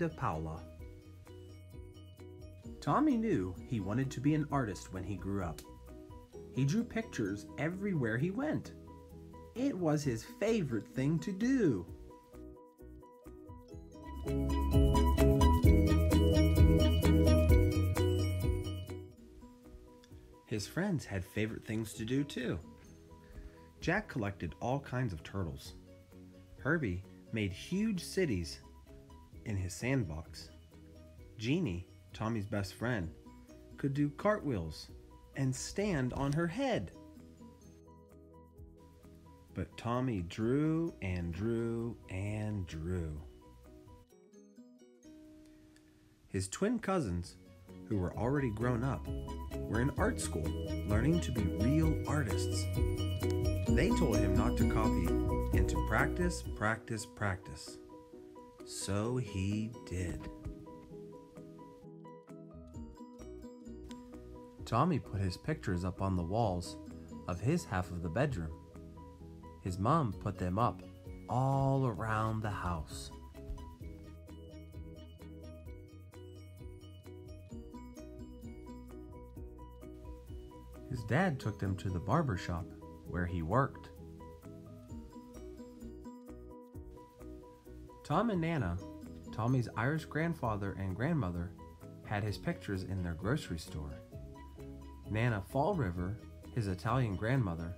by Tomie dePaola. Tommy knew he wanted to be an artist when he grew up. He drew pictures everywhere he went. It was his favorite thing to do. His friends had favorite things to do too. Jack collected all kinds of turtles. Herbie made huge cities in his sandbox. Jeannie, Tommy's best friend, could do cartwheels and stand on her head. But Tommy drew and drew and drew. His twin cousins, who were already grown up, were in art school learning to be real artists. They told him not to copy and to practice, practice, practice. So he did. Tommy put his pictures up on the walls of his half of the bedroom. His mom put them up all around the house. His dad took them to the barber shop where he worked. Tom and Nana, Tommy's Irish grandfather and grandmother, had his pictures in their grocery store. Nana Fall River, his Italian grandmother,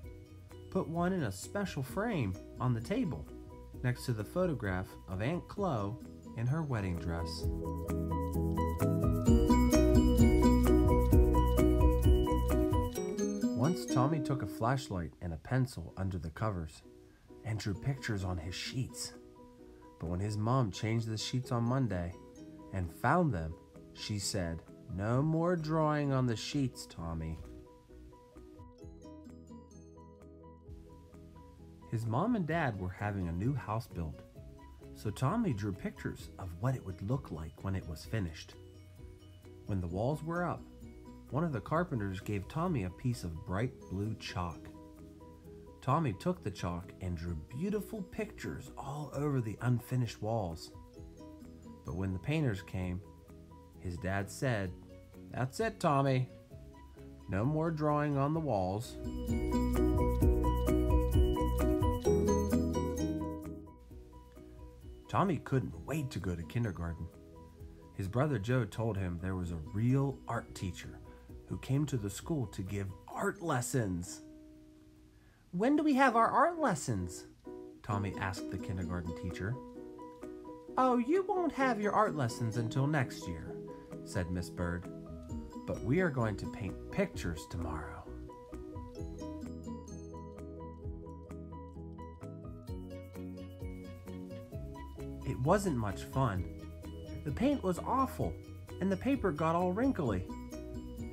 put one in a special frame on the table next to the photograph of Aunt Chloe in her wedding dress. Once Tommy took a flashlight and a pencil under the covers and drew pictures on his sheets. But when his mom changed the sheets on Monday and found them, she said, No more drawing on the sheets, Tommy. His mom and dad were having a new house built, so Tommy drew pictures of what it would look like when it was finished. When the walls were up, one of the carpenters gave Tommy a piece of bright blue chalk. Tommy took the chalk and drew beautiful pictures all over the unfinished walls. But when the painters came, his dad said, That's it, Tommy. No more drawing on the walls. Tommy couldn't wait to go to kindergarten. His brother Joe told him there was a real art teacher who came to the school to give art lessons. When do we have our art lessons? Tommy asked the kindergarten teacher. Oh, you won't have your art lessons until next year, said Miss Bird. But we are going to paint pictures tomorrow. It wasn't much fun. The paint was awful, and the paper got all wrinkly.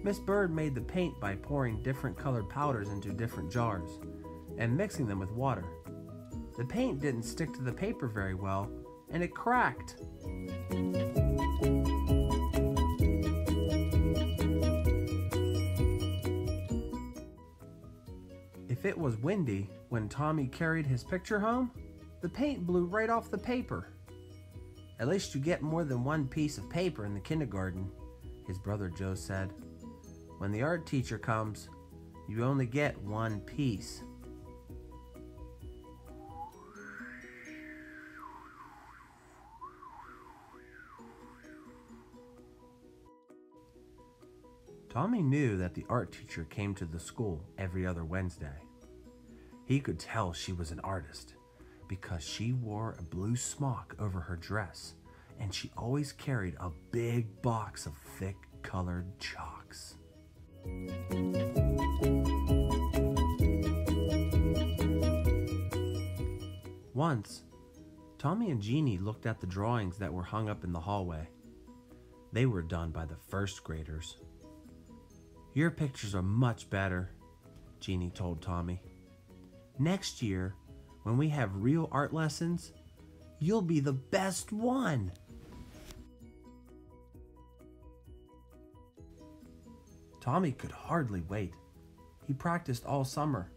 Miss Bird made the paint by pouring different colored powders into different jars and mixing them with water. The paint didn't stick to the paper very well, and it cracked. If it was windy when Tommy carried his picture home, the paint blew right off the paper. At least you get more than one piece of paper in the kindergarten, his brother Joe said. When the art teacher comes, you only get one piece. Tommy knew that the art teacher came to the school every other Wednesday. He could tell she was an artist because she wore a blue smock over her dress and she always carried a big box of thick colored chalks. Once, Tommy and Jeannie looked at the drawings that were hung up in the hallway. They were done by the first graders. Your pictures are much better, Jeannie told Tommy. Next year, when we have real art lessons, you'll be the best one. Tommy could hardly wait. He practiced all summer.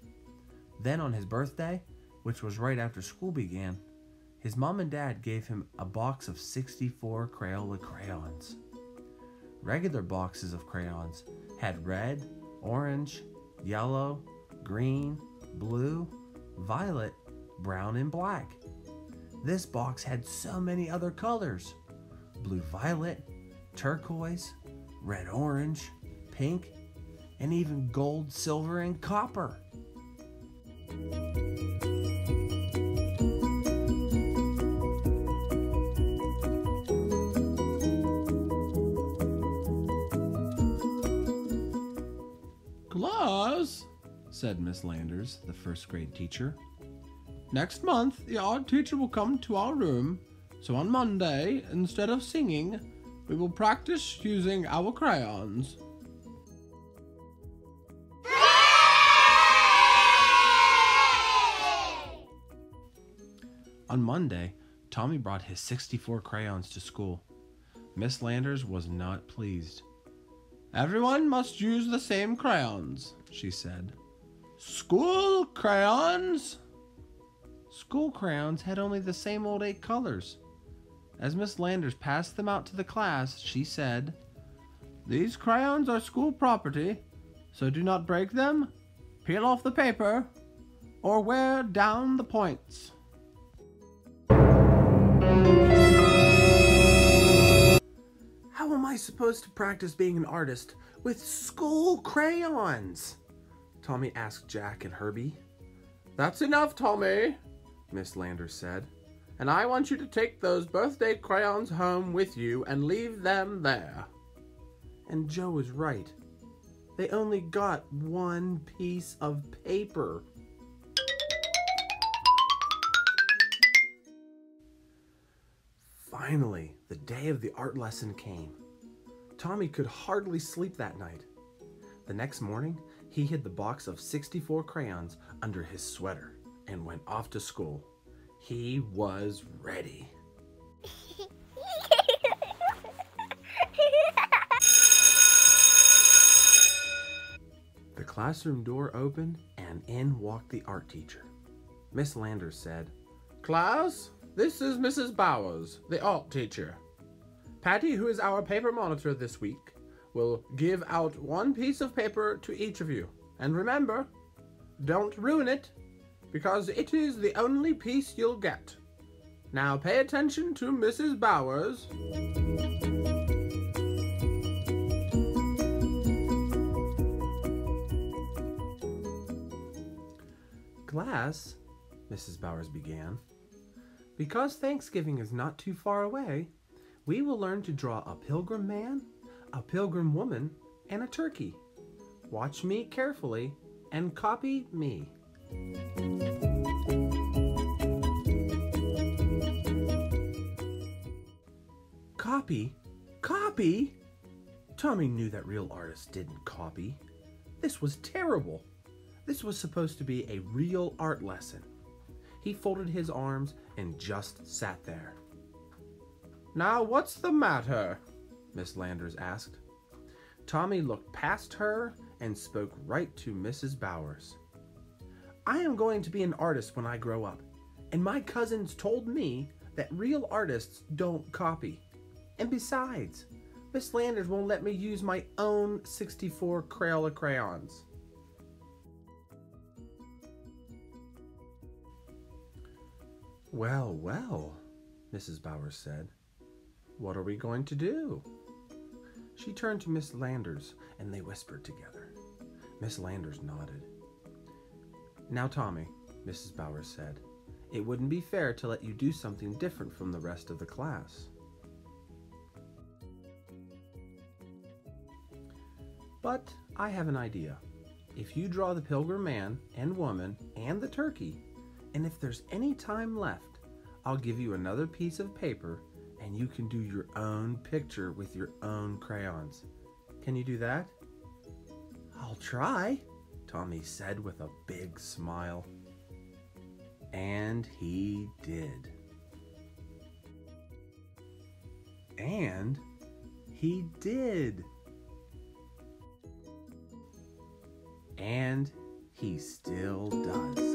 Then on his birthday, which was right after school began, His mom and dad gave him a box of 64 Crayola crayons. Regular boxes of crayons had red, orange, yellow, green, blue, violet, brown, and black. This box had so many other colors blue violet, turquoise, red orange, pink, and even gold, silver, and copper. Said Miss Landers, the first grade teacher. Next month, the art teacher will come to our room, so on Monday, instead of singing, we will practice using our crayons. On Monday, Tommy brought his 64 crayons to school. Miss Landers was not pleased. Everyone must use the same crayons, she said. School crayons? School crayons had only the same old eight colors. As Miss Landers passed them out to the class, she said, These crayons are school property, so do not break them, peel off the paper, or wear down the points. How am I supposed to practice being an artist with school crayons? Tommy asked Jack and Herbie. That's enough, Tommy, Miss Landers said. And I want you to take those birthday crayons home with you and leave them there. And Joe was right. They only got one piece of paper. Finally, the day of the art lesson came. Tommy could hardly sleep that night. The next morning, he hid the box of 64 crayons under his sweater and went off to school. He was ready. the classroom door opened and in walked the art teacher. Miss Landers said, Class, this is Mrs. Bowers, the art teacher. Patty, who is our paper monitor this week, will give out one piece of paper to each of you. And remember, don't ruin it, because it is the only piece you'll get. Now pay attention to Mrs. Bowers. Glass, Mrs. Bowers began, because Thanksgiving is not too far away, we will learn to draw a pilgrim man, a pilgrim woman, and a turkey. Watch me carefully and copy me. Copy? Copy? Tommy knew that real artists didn't copy. This was terrible. This was supposed to be a real art lesson. He folded his arms and just sat there. Now, what's the matter? Miss Landers asked. Tommy looked past her and spoke right to Mrs. Bowers. I am going to be an artist when I grow up, and my cousins told me that real artists don't copy. And besides, Miss Landers won't let me use my own 64 Crayola crayons. Well, well, Mrs. Bowers said. What are we going to do? She turned to Miss Landers and they whispered together. Miss Landers nodded. Now, Tommy, Mrs. Bowers said, it wouldn't be fair to let you do something different from the rest of the class. But I have an idea. If you draw the pilgrim man and woman and the turkey, and if there's any time left, I'll give you another piece of paper and you can do your own picture with your own crayons. Can you do that? I'll try, Tommy said with a big smile. And he did. And he did. And he still does.